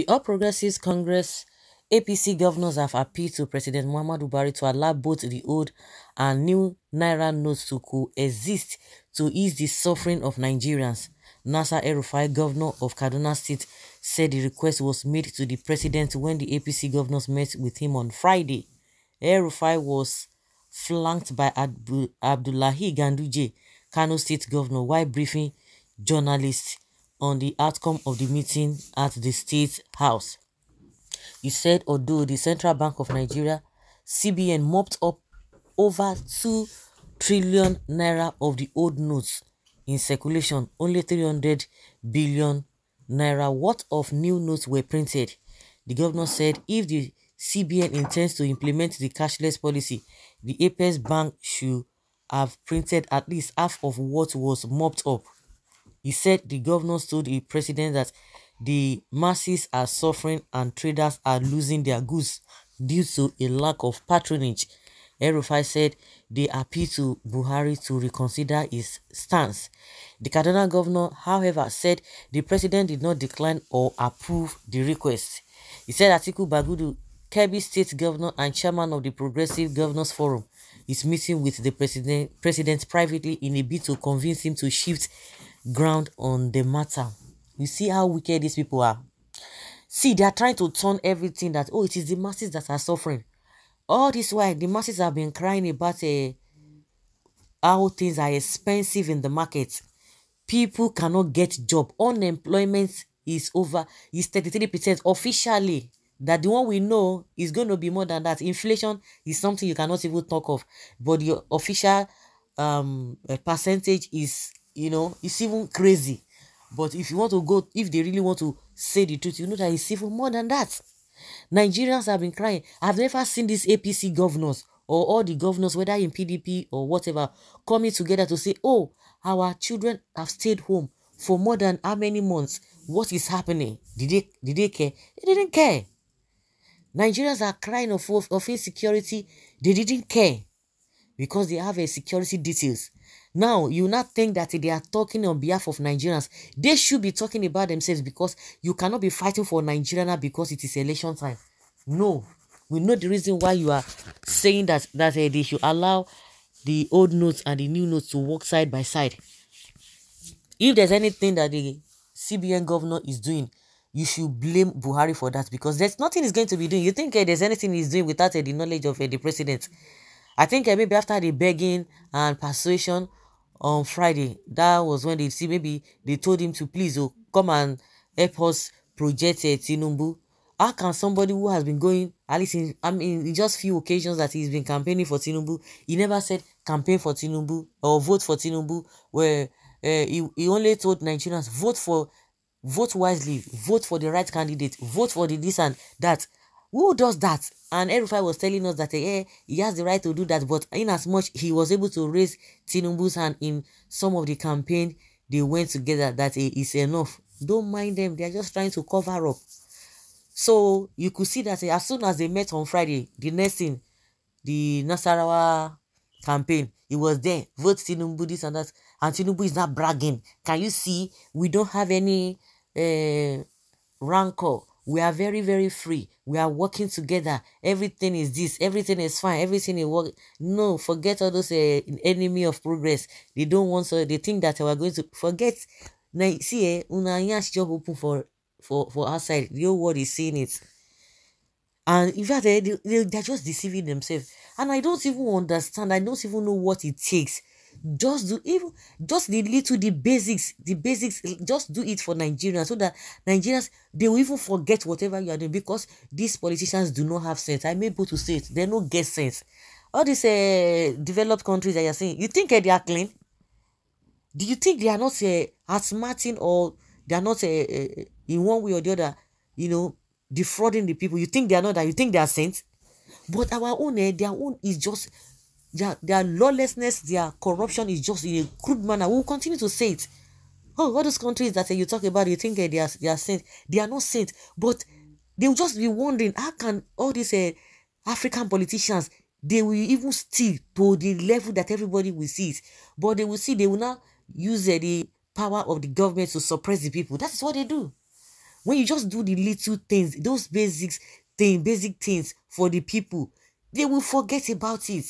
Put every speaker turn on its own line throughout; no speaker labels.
The All Progressives Congress APC governors have appealed to President Muhammadu Buhari to allow both the old and new Naira notes to coexist to ease the suffering of Nigerians. Nasir El-Rufai, governor of Kaduna State, said the request was made to the president when the APC governors met with him on Friday. El-Rufai was flanked by Abdullahi Ganduje, Kano State governor, while briefing journalists on the outcome of the meeting at the State House. He said although the Central Bank of Nigeria, CBN, mopped up over 2 trillion naira of the old notes in circulation, only 300 billion naira worth of new notes were printed. The governor said if the CBN intends to implement the cashless policy, the Apex Bank should have printed at least half of what was mopped up. He said the governors told the president that the masses are suffering and traders are losing their goods due to a lack of patronage. El-Rufai said they appeal to Buhari to reconsider his stance. The Kaduna governor, however, said the president did not decline or approve the request. He said Atiku Bagudu, Kebbi State governor and chairman of the Progressive Governors Forum, is meeting with the president, president privately in a bid to convince him to shift ground on the matter. You see how wicked these people are. See, they are trying to turn everything that, oh, it is the masses that are suffering. All this while, the masses have been crying about uh, how things are expensive in the market. People cannot get job. Unemployment is over, is 33% officially. That the one we know is going to be more than that. Inflation is something you cannot even talk of. But the official um, percentage is you know it's even crazy. But if you want to go if they really want to say the truth you know that it's even more than that. Nigerians have been crying. I've never seen these apc governors or all the governors whether in pdp or whatever coming together to say oh our children have stayed home for more than how many months? What is happening? Did they did they care? They didn't care. Nigerians are crying of, of insecurity. They didn't care because they have a security details now, you not think that they are talking on behalf of Nigerians. They should be talking about themselves because you cannot be fighting for Nigeria because it is election time. No, we know the reason why you are saying that that uh, they should allow the old notes and the new notes to work side by side. If there's anything that the CBN governor is doing, you should blame Buhari for that because there's nothing he's going to be doing. You think uh, there's anything he's doing without uh, the knowledge of uh, the president? I think uh, maybe after the begging and persuasion on Friday. That was when they see maybe they told him to please oh, come and help us project uh, Tinubu. How can somebody who has been going, at least in, I mean, in just few occasions that he's been campaigning for Tinubu, he never said campaign for Tinubu or vote for Tinubu, where uh, he, he only told Nigerians vote for, vote wisely, vote for the right candidate, vote for the this and that. Who does that? And El-Rufai was telling us that eh, he has the right to do that, but in as much he was able to raise Tinubu's hand in some of the campaign, they went together that eh, is enough. Don't mind them, they are just trying to cover up. So you could see that eh, as soon as they met on Friday, the next thing, the Nasarawa campaign, he was there, vote Tinubu, this and that. And Tinubu is not bragging. Can you see? We don't have any uh, rancor we are very very free. We are working together. Everything is this. Everything is fine. Everything is work no forget all those uh, enemy of progress. They don't want so they think that we are going to forget. Now see eh una job open for for for outside. The whole world is seeing it. And in fact eh, they, they, they're just deceiving themselves. And i don't even understand. I don't even know what it takes just do even just the little the basics the basics just do it for nigerians so that nigerians they will even forget whatever you are doing because these politicians do not have sense. I'm able to say it. They don't get sense. All these uh, developed countries that you're saying you think uh, they are clean? Do you think they are not uh, outsmarting or they are not uh, uh, in one way or the other you know defrauding the people? You think they are not that? You think they are saints? But our own uh, their own is just their, their lawlessness, their corruption is just in a crude manner. We will continue to say it. Oh, all those countries that uh, you talk about, you think uh, they are they are saints. They are not saints, but they will just be wondering how can all these uh, African politicians they will even steal to the level that everybody will see it, but they will see they will now use the power of the government to suppress the people. That is what they do. when you just do the little things, those basics thing, basic things for the people, they will forget about it.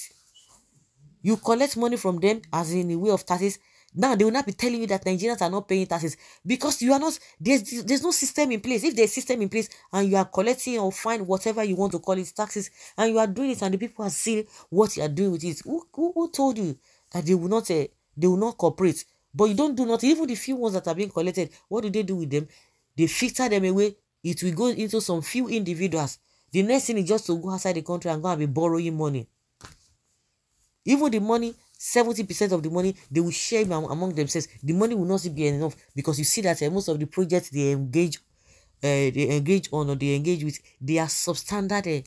You collect money from them as in the way of taxes. Now they will not be telling you that Nigerians are not paying taxes because you are not there's there's no system in place. If there's system in place and you are collecting or find whatever you want to call it taxes and you are doing it and the people are seeing what you are doing with it, who, who, who told you that they will not uh, they will not cooperate? But you don't do nothing. Even the few ones that are being collected, what do they do with them? They filter them away. It will go into some few individuals. The next thing is just to go outside the country and go and be borrowing money. Even the money, 70% of the money, they will share among themselves. The money will not be enough because you see that uh, most of the projects they engage uh, they engage on or they engage with, they are substandard, uh,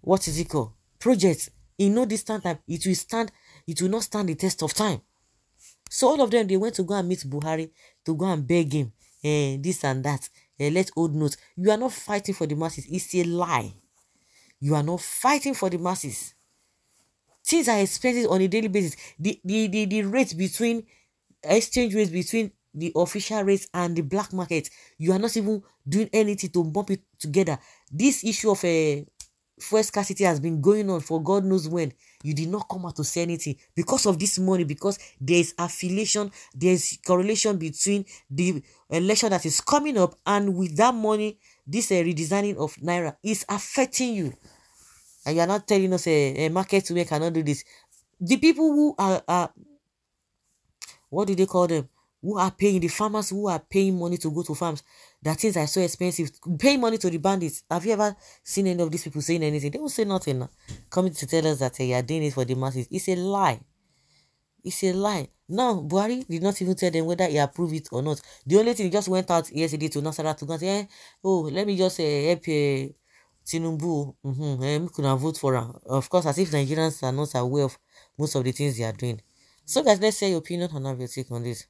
what is it called? Projects. In no distant time, it will stand, it will not stand the test of time. So all of them, they went to go and meet Buhari to go and beg him, eh, this and that. Eh, let old notes. You are not fighting for the masses. It's a lie. You are not fighting for the masses. Things are expensive on a daily basis. The the the, the rate between exchange rates between the official rates and the black market, you are not even doing anything to bump it together. This issue of uh, fuel scarcity has been going on for God knows when. You did not come out to say anything because of this money, because there is affiliation, there is correlation between the election that is coming up and with that money, this uh, redesigning of Naira is affecting you. And you are not telling us a, uh, a market we cannot do this. The people who are, are what do they call them? Who are paying the farmers who are paying money to go to farms that things are so expensive. Paying money to the bandits. Have you ever seen any of these people saying anything? They will say nothing. Coming to tell us that hey, you are doing it for the masses. It's a lie. It's a lie. Now, Buhari did not even tell them whether he approved it or not. The only thing he just went out yesterday to Nasara to go and say, eh, oh, let me just uh, help uh, Tinubu. Mm-hmm, we could vote for her. Of course, as if Nigerians are not aware of most of the things they are doing. So, guys, let's say your opinion and have your take on this.